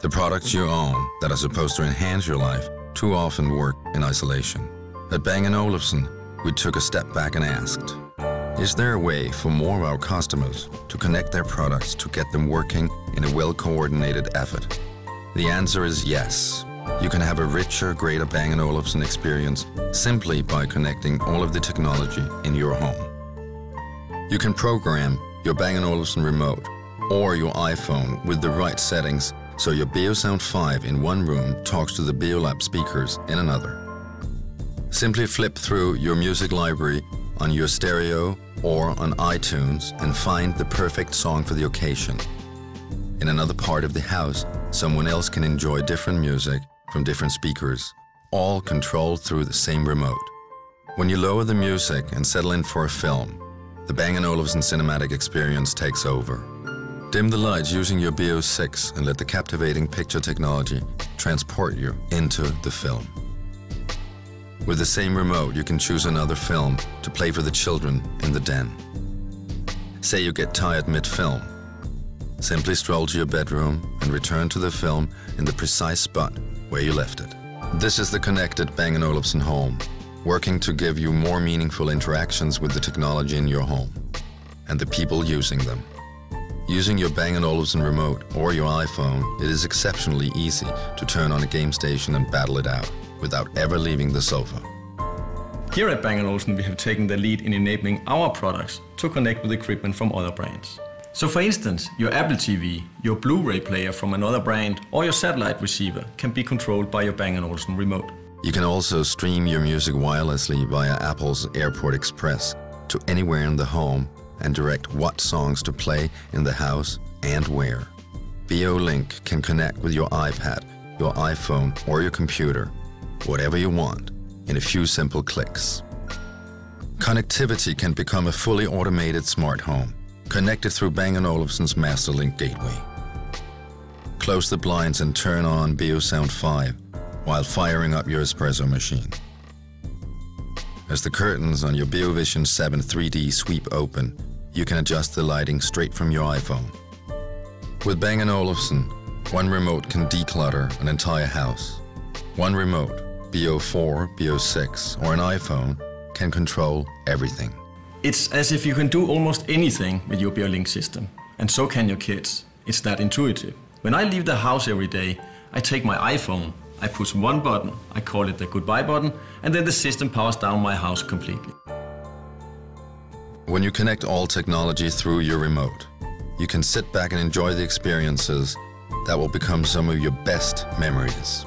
The products you own that are supposed to enhance your life too often work in isolation. At Bang & Olufsen, we took a step back and asked, is there a way for more of our customers to connect their products to get them working in a well-coordinated effort? The answer is yes. You can have a richer, greater Bang & Olufsen experience simply by connecting all of the technology in your home. You can program your Bang & Olufsen remote or your iPhone with the right settings so your BeoSound 5 in one room talks to the BeoLab speakers in another. Simply flip through your music library on your stereo or on iTunes and find the perfect song for the occasion. In another part of the house, someone else can enjoy different music from different speakers, all controlled through the same remote. When you lower the music and settle in for a film, the Bang & Olufsen cinematic experience takes over. Dim the lights using your Beo6 and let the captivating picture technology transport you into the film. With the same remote, you can choose another film to play for the children in the den. Say you get tired mid-film. Simply stroll to your bedroom and return to the film in the precise spot where you left it. This is the connected Bang & Olufsen home, working to give you more meaningful interactions with the technology in your home and the people using them. Using your Bang & Olufsen remote or your iPhone, it is exceptionally easy to turn on a game station and battle it out without ever leaving the sofa. Here at Bang & Olufsen we have taken the lead in enabling our products to connect with equipment from other brands. So for instance, your Apple TV, your Blu-ray player from another brand or your satellite receiver can be controlled by your Bang & Olufsen remote. You can also stream your music wirelessly via Apple's AirPort Express to anywhere in the home and direct what songs to play in the house and where. BeoLink can connect with your iPad, your iPhone or your computer whatever you want in a few simple clicks. Connectivity can become a fully automated smart home, connected through Bang & Olufsen's MasterLink gateway. Close the blinds and turn on BeoSound 5 while firing up your espresso machine. As the curtains on your BeoVision 7 3D sweep open, you can adjust the lighting straight from your iPhone. With Bang & Olufsen, one remote can declutter an entire house. One remote Beo4, Beo6 or an iPhone can control everything. It's as if you can do almost anything with your BeoLink system, and so can your kids. It's that intuitive. When I leave the house every day, I take my iPhone, I push one button, I call it the goodbye button, and then the system powers down my house completely. When you connect all technology through your remote, you can sit back and enjoy the experiences that will become some of your best memories.